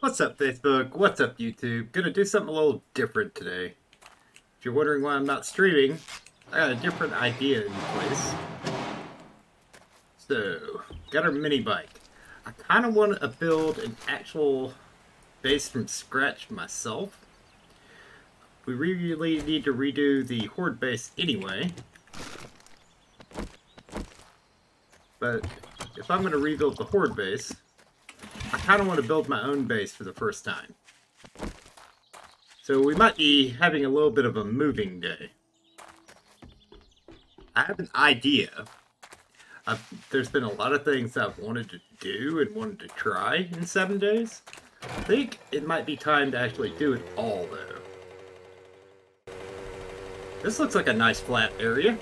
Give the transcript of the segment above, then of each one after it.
What's up, Facebook? What's up, YouTube? Gonna do something a little different today. If you're wondering why I'm not streaming, I got a different idea in place. So, got our mini bike. I kind of want to build an actual base from scratch myself. We really need to redo the Horde base anyway. But if I'm going to rebuild the Horde base, I kind of want to build my own base for the first time. So we might be having a little bit of a moving day. I have an idea. I've, there's been a lot of things I've wanted to do and wanted to try in seven days. I think it might be time to actually do it all, though. This looks like a nice flat area.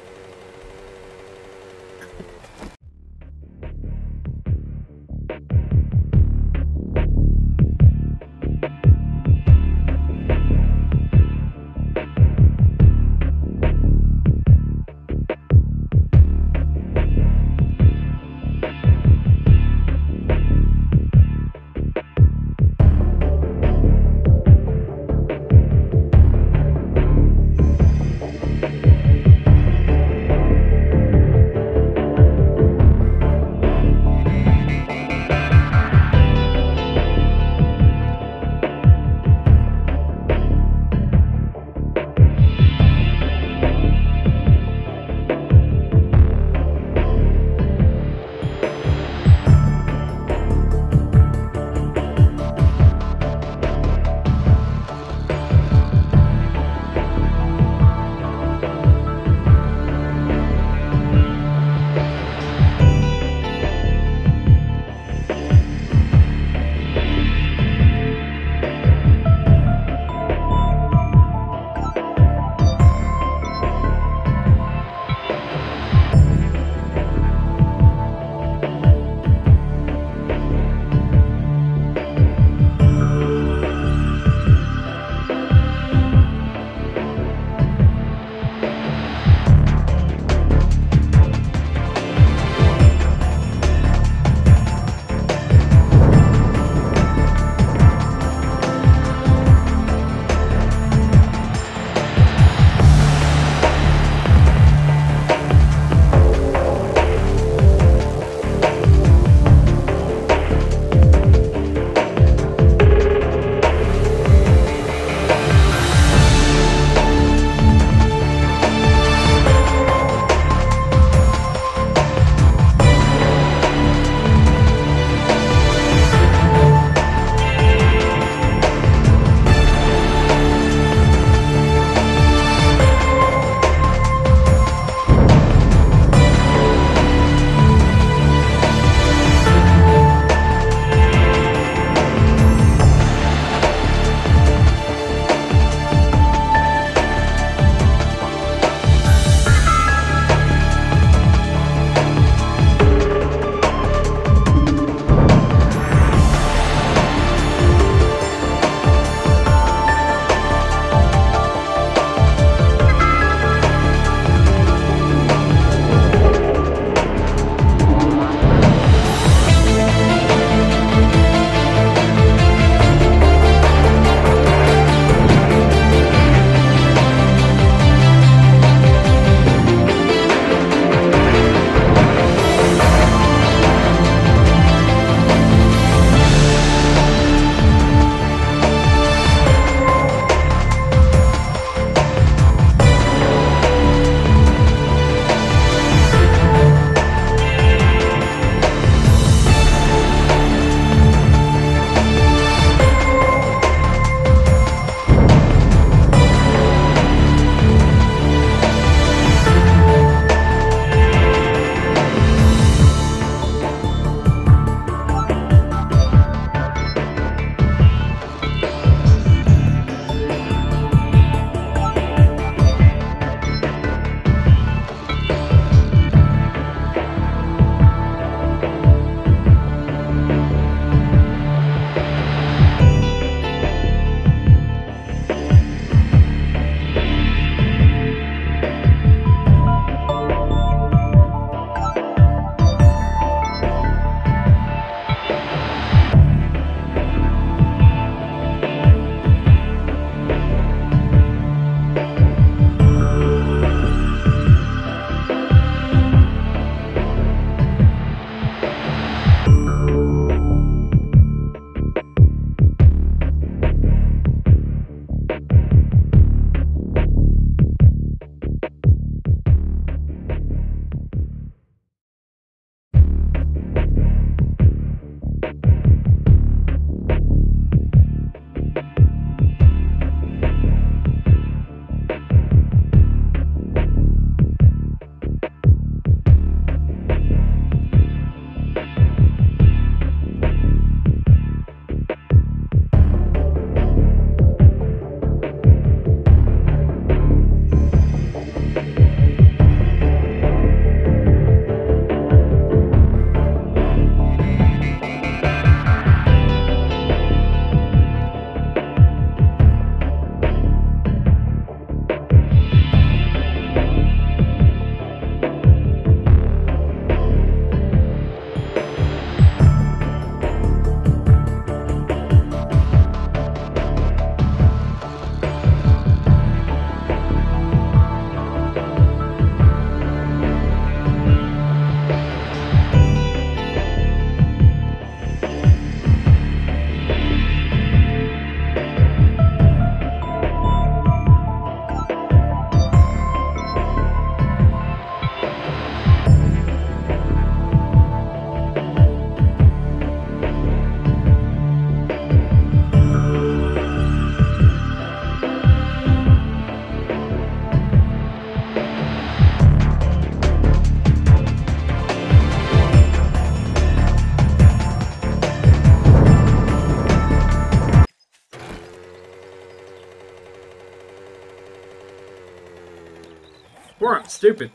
Stupid.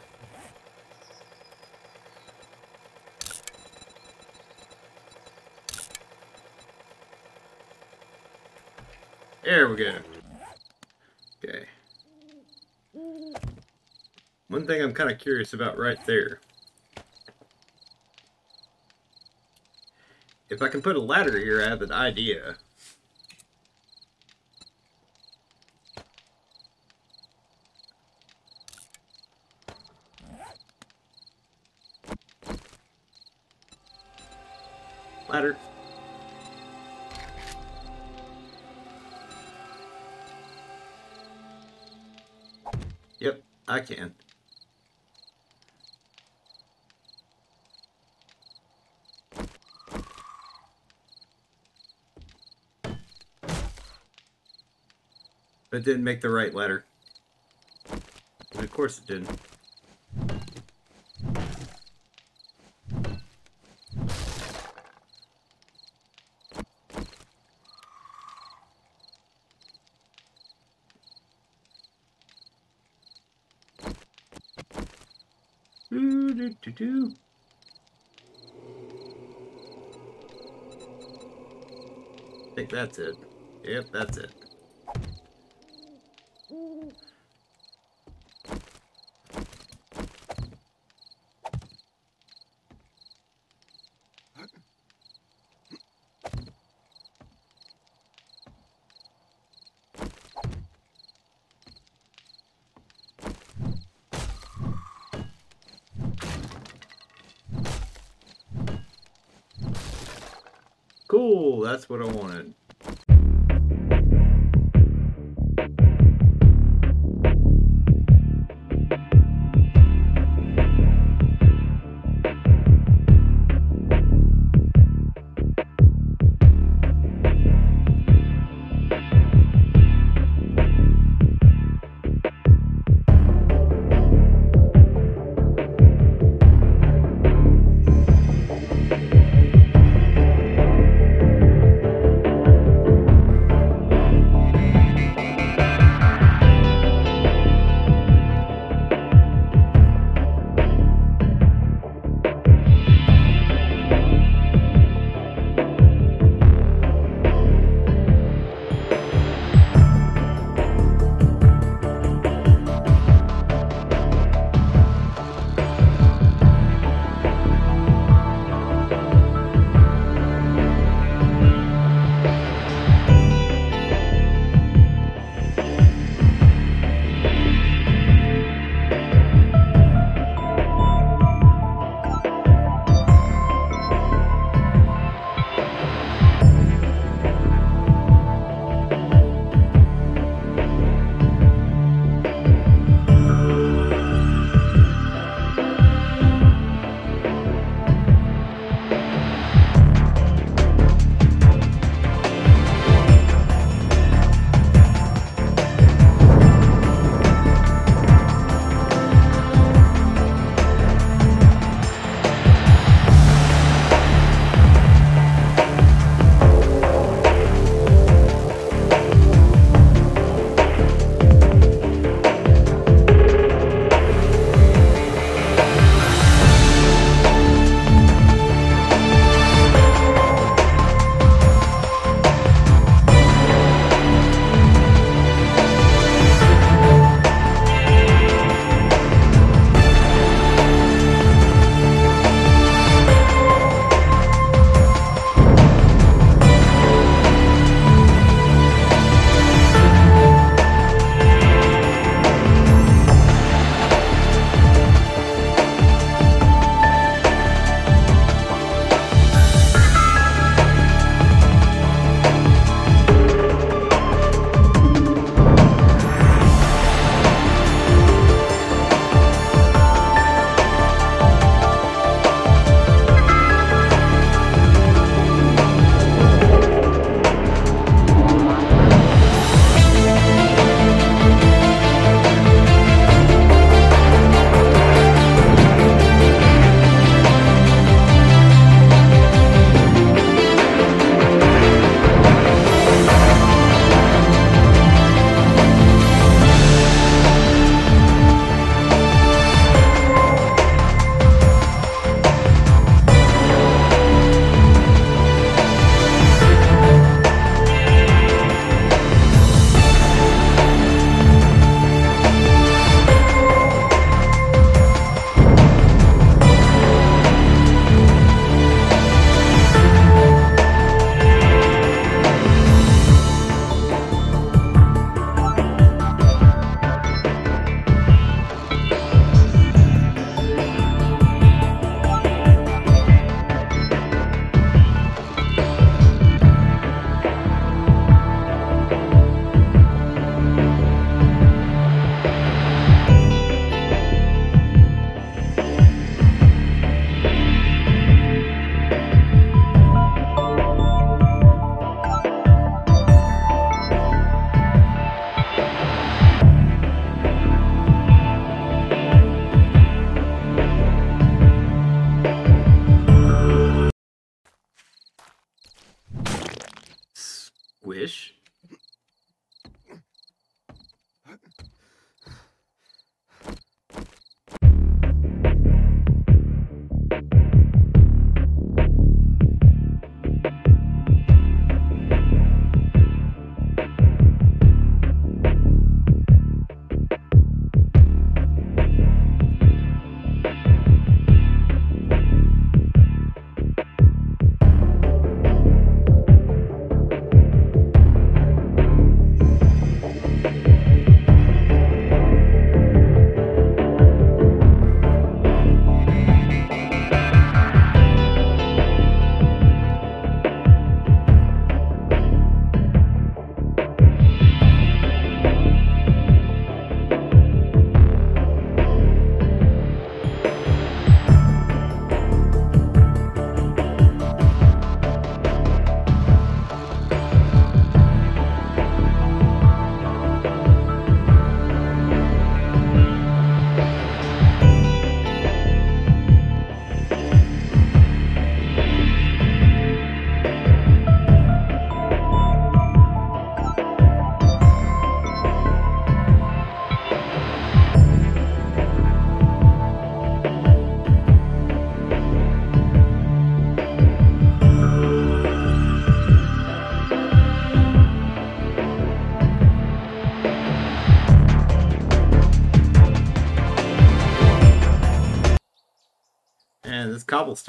There we go. Okay. One thing I'm kind of curious about right there. If I can put a ladder here, I have an idea. Can. But it didn't make the right letter. And of course it didn't. That's it. Yep, that's it. Cool, that's what I wanted.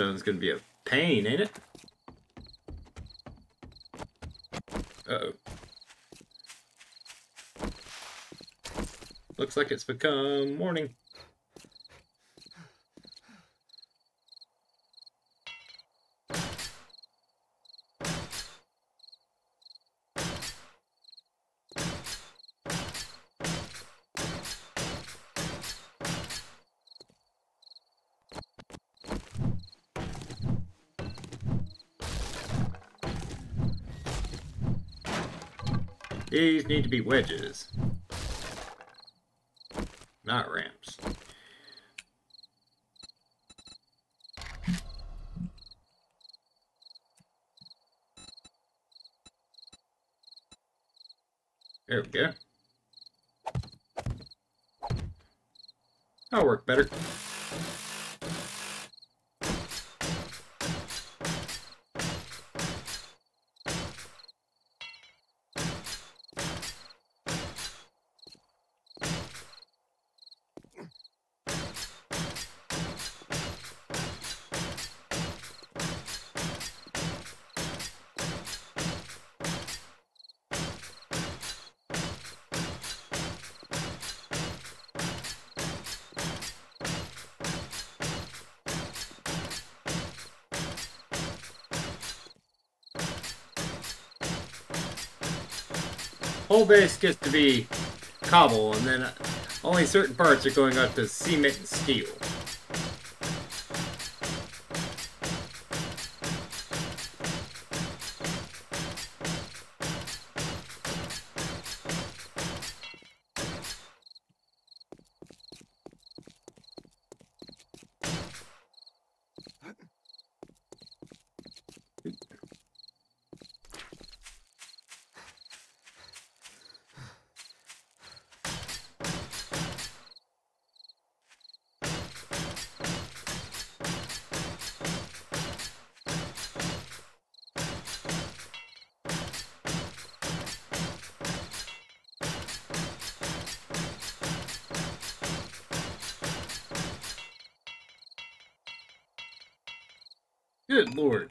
Cobblestone's gonna be a pain, ain't it? Uh-oh. Looks like it's become morning. These need to be wedges. Not ramps. There we go. That'll work better. Whole base gets to be cobble, and then only certain parts are going up to cement and steel. Good lord.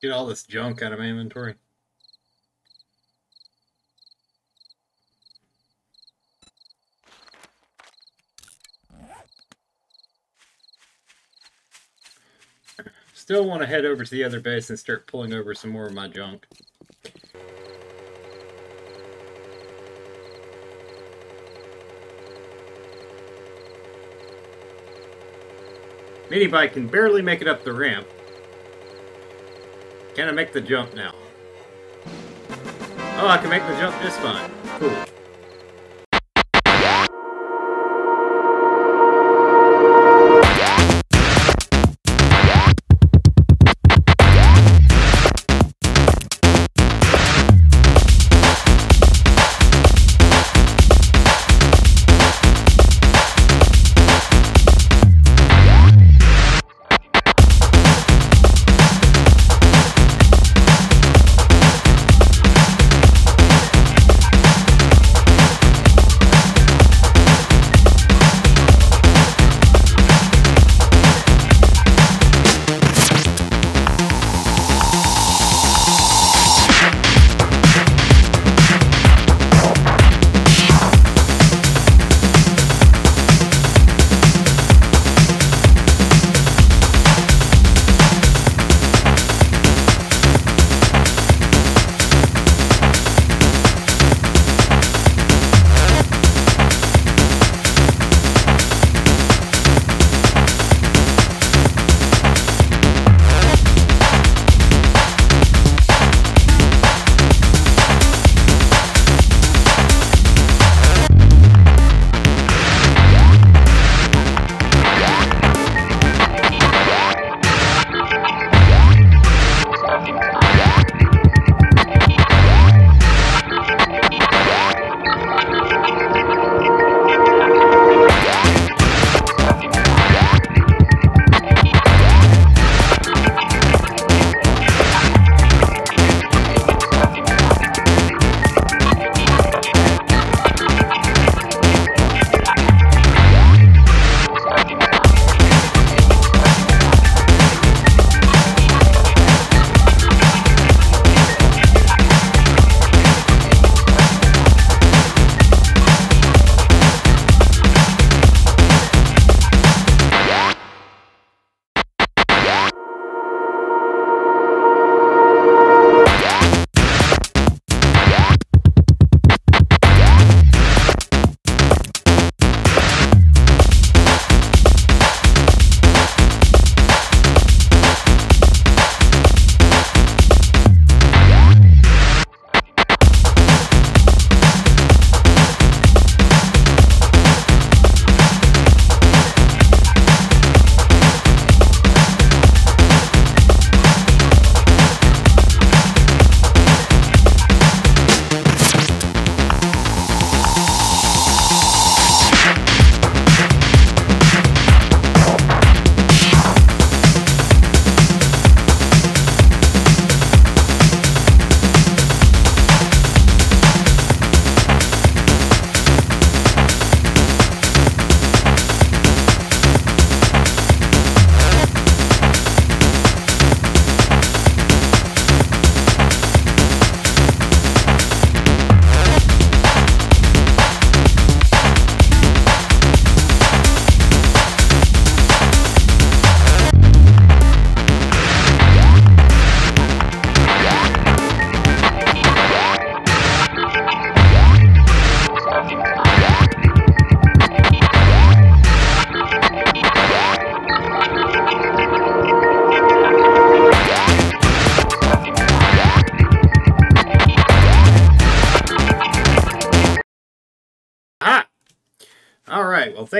Get all this junk out of my inventory. Still want to head over to the other base and start pulling over some more of my junk. Mini bike can barely make it up the ramp. Can I make the jump now? Oh, I can make the jump just fine. Cool.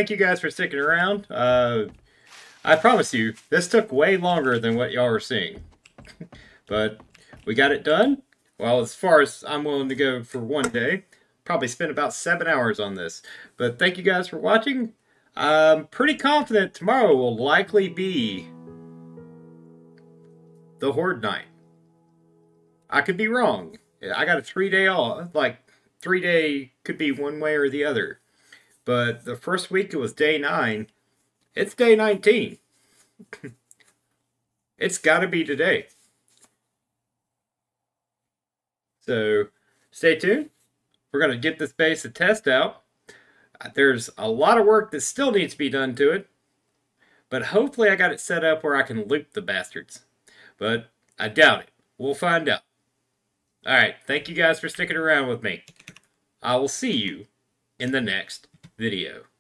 Thank you guys for sticking around. Uh, I promise you, this took way longer than what y'all are seeing. but we got it done. Well, as far as I'm willing to go for one day, probably spent about seven hours on this. But thank you guys for watching. I'm pretty confident tomorrow will likely be the Horde Night. I could be wrong. I got a three day off, like three day could be one way or the other. But the first week it was day nine. It's day 19. it's got to be today. So stay tuned. We're going to get this base of test out. Uh, there's a lot of work that still needs to be done to it. But hopefully I got it set up where I can loop the bastards. But I doubt it. We'll find out. Alright, thank you guys for sticking around with me. I will see you in the next video.